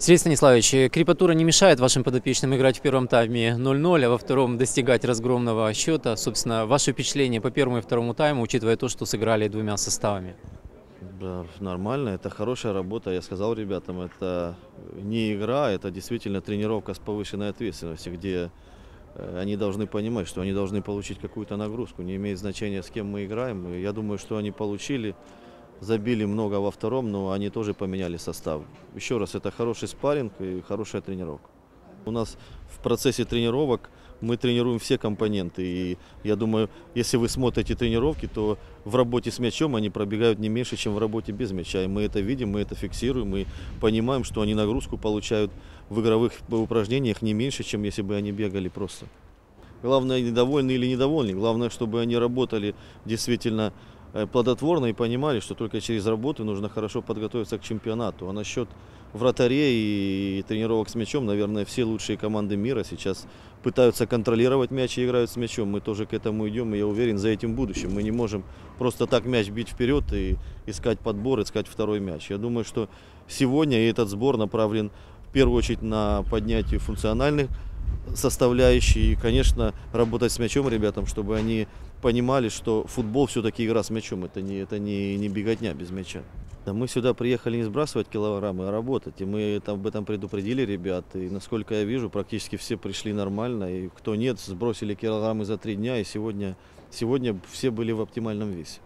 Сергей Станиславович, э, крепатура не мешает вашим подопечным играть в первом тайме 0-0, а во втором достигать разгромного счета. Собственно, ваше впечатление по первому и второму тайму, учитывая то, что сыграли двумя составами? Да, нормально, это хорошая работа. Я сказал ребятам, это не игра, это действительно тренировка с повышенной ответственностью, где э, они должны понимать, что они должны получить какую-то нагрузку. Не имеет значения, с кем мы играем. Я думаю, что они получили, забили много во втором, но они тоже поменяли состав. Еще раз, это хороший спарринг и хорошая тренировка. У нас в процессе тренировок мы тренируем все компоненты. И я думаю, если вы смотрите тренировки, то в работе с мячом они пробегают не меньше, чем в работе без мяча. И мы это видим, мы это фиксируем, мы понимаем, что они нагрузку получают в игровых упражнениях не меньше, чем если бы они бегали просто. Главное, недовольны или недовольны. Главное, чтобы они работали действительно плодотворно и понимали, что только через работу нужно хорошо подготовиться к чемпионату. А насчет вратарей и тренировок с мячом, наверное, все лучшие команды мира сейчас пытаются контролировать мяч и играют с мячом. Мы тоже к этому идем, и я уверен, за этим будущим. Мы не можем просто так мяч бить вперед и искать подбор, искать второй мяч. Я думаю, что сегодня этот сбор направлен в первую очередь на поднятие функциональных составляющей. И, конечно, работать с мячом ребятам, чтобы они понимали, что футбол все-таки игра с мячом. Это не, это не, не беготня без мяча. Да мы сюда приехали не сбрасывать килограммы, а работать. И мы там, об этом предупредили ребят. И насколько я вижу, практически все пришли нормально. И кто нет, сбросили килограммы за три дня. И сегодня, сегодня все были в оптимальном весе.